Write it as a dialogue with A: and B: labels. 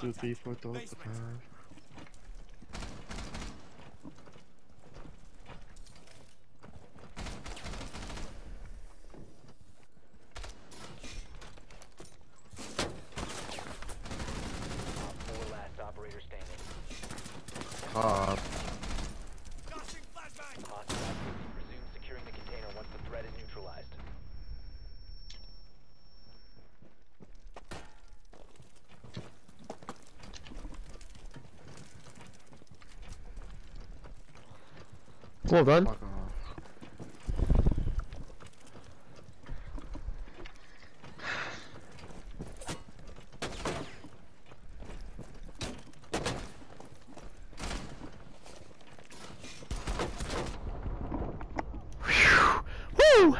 A: two, three, four, top. Uh,
B: Op 4 last operator standing.
A: top.
C: Well done.
A: Woo!